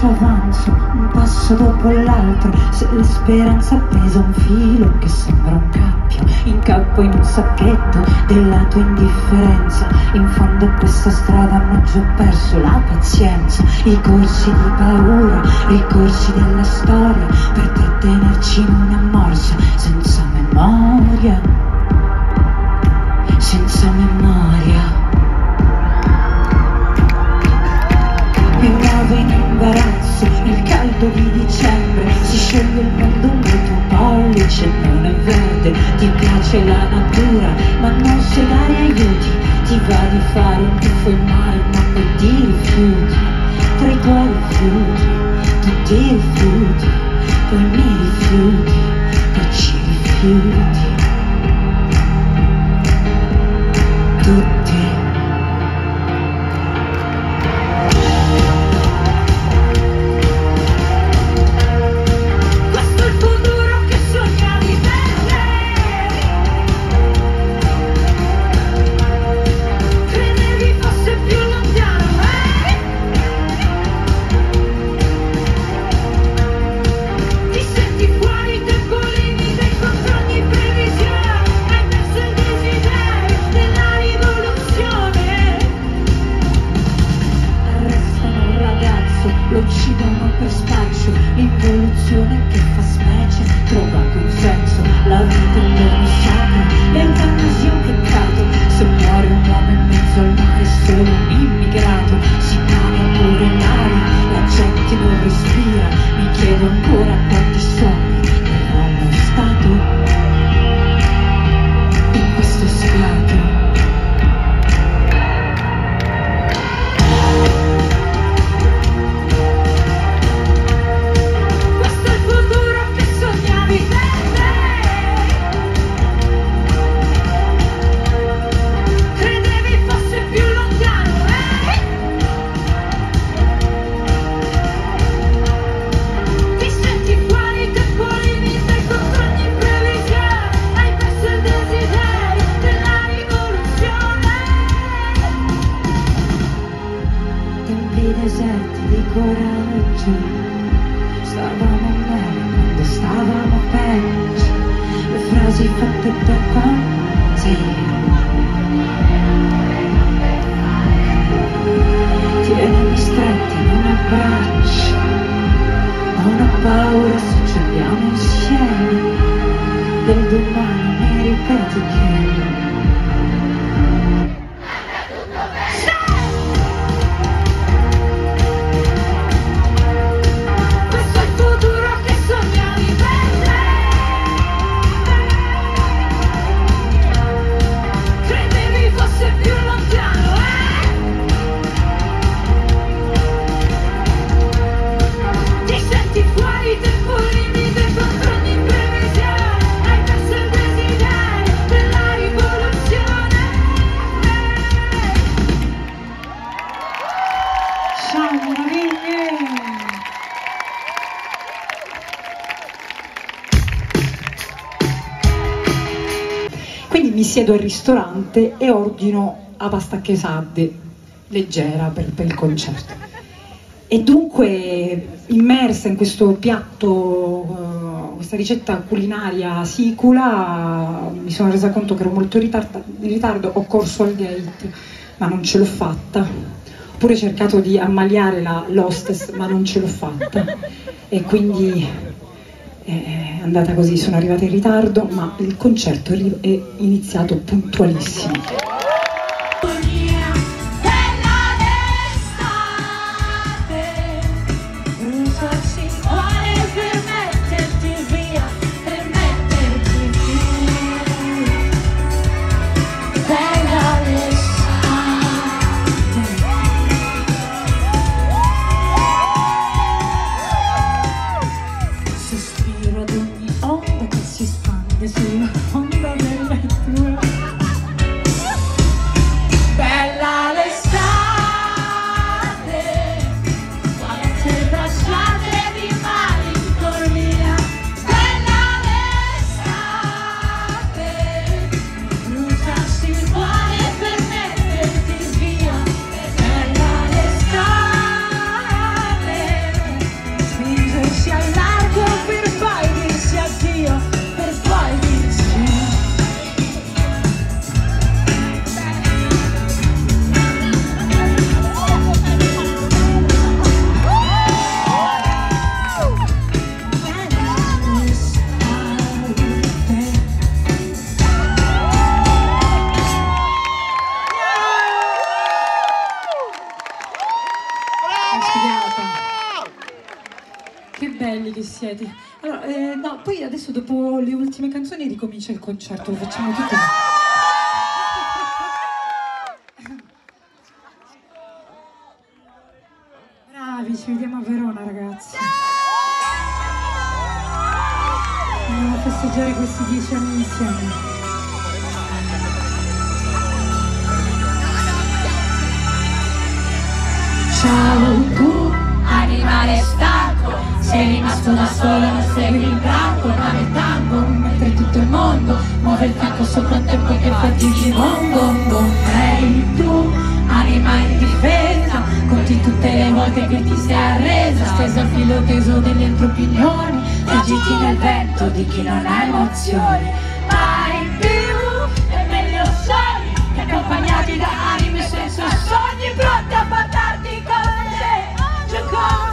fiducia avanzo un passo dopo l'altro se l'esperanza appesa un filo che sembra un cappio incappo in un sacchetto della tua indifferenza in fondo a questa strada ma già perso la pazienza i corsi di paura i corsi della storia per trattenerci in una morsa senza memoria senza memoria caldo di dicembre si sceglie il mondo tuo pollice non è verde ti piace la natura ma non sai dare aiuti ti va di fare un tuffo in mare ma poi ti rifiuti tra i tuoi rifiuti tu ti rifiuti poi mi rifiuti poi ci rifiuti siedo al ristorante e ordino a pasta chesadde leggera per, per il concerto. E dunque, immersa in questo piatto, eh, questa ricetta culinaria sicula, mi sono resa conto che ero molto in ritardo, in ritardo, ho corso al gate, ma non ce l'ho fatta. Ho pure cercato di ammaliare la, l'hostess, ma non ce l'ho fatta. E quindi è andata così, sono arrivata in ritardo, ma il concerto è iniziato puntualissimo. succede? Allora, eh, no, poi adesso dopo le ultime canzoni ricomincia il concerto, lo facciamo tutti. Bravi, ci vediamo a Verona ragazzi. Andiamo a festeggiare questi dieci anni insieme. Ciao tu, animale sta sei rimasto da solo non sei il branco ma nel tango mentre tutto il mondo muove il tacco sopra un tempo che fa digimon bom sei tu anima indifesa conti tutte le volte che ti sei arresa stesa al filo teso delle tue opinioni agiti nel vento di chi non ha emozioni. Mai più è meglio soli che accompagnati da anime senza sogni pronti a portarti con sé giocare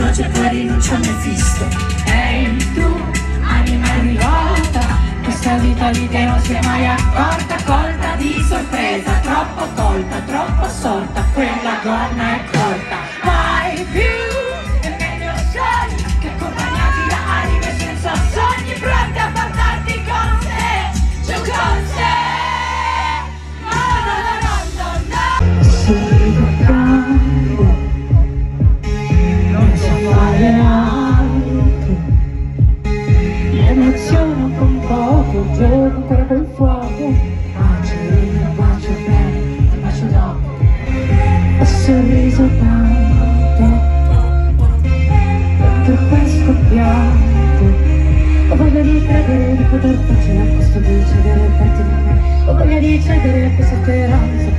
croce poi rinuncia mai visto. Ehi tu, anima rivolta Questa vita lì che non si è mai accorta Colta di sorpresa, troppo colta, troppo assorta Quella donna è corta. di cedere parte di me ho voglia di cedere questa speranza.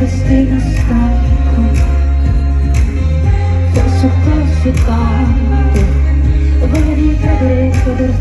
the sting stop You're so close to God. But you regret it So there's